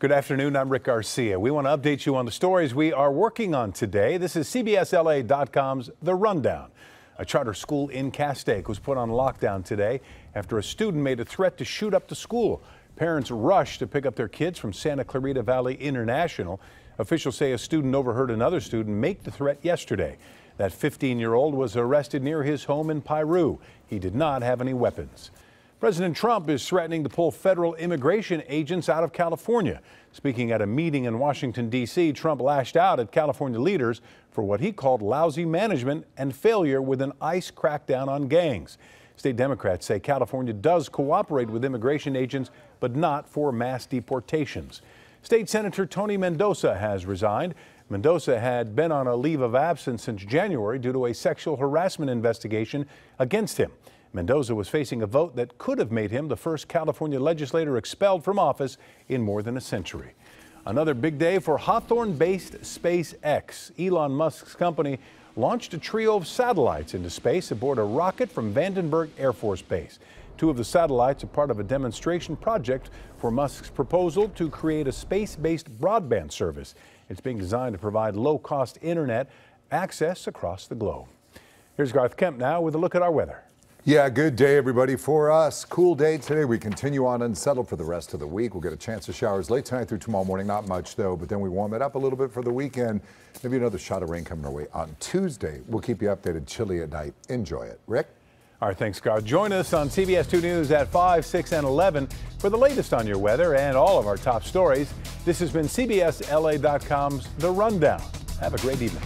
Good afternoon. I'm Rick Garcia. We want to update you on the stories we are working on today. This is CBSLA.com's The Rundown. A charter school in Castaic was put on lockdown today after a student made a threat to shoot up the school. Parents rushed to pick up their kids from Santa Clarita Valley International. Officials say a student overheard another student make the threat yesterday. That 15 year old was arrested near his home in Piru. He did not have any weapons. President Trump is threatening to pull federal immigration agents out of California. Speaking at a meeting in Washington, D.C., Trump lashed out at California leaders for what he called lousy management and failure with an ICE crackdown on gangs. State Democrats say California does cooperate with immigration agents, but not for mass deportations. State Senator Tony Mendoza has resigned. Mendoza had been on a leave of absence since January due to a sexual harassment investigation against him. Mendoza was facing a vote that could have made him the first California legislator expelled from office in more than a century. Another big day for Hawthorne based SpaceX. Elon Musk's company launched a trio of satellites into space aboard a rocket from Vandenberg Air Force Base. Two of the satellites are part of a demonstration project for Musk's proposal to create a space based broadband service. It's being designed to provide low cost internet access across the globe. Here's Garth Kemp now with a look at our weather. Yeah, good day, everybody. For us, cool day today. We continue on unsettled for the rest of the week. We'll get a chance of showers late tonight through tomorrow morning. Not much, though, but then we warm it up a little bit for the weekend. Maybe another shot of rain coming our way on Tuesday. We'll keep you updated. Chilly at night. Enjoy it. Rick? All right, thanks, Garth. Join us on CBS 2 News at 5, 6, and 11 for the latest on your weather and all of our top stories. This has been CBSLA.com's The Rundown. Have a great evening.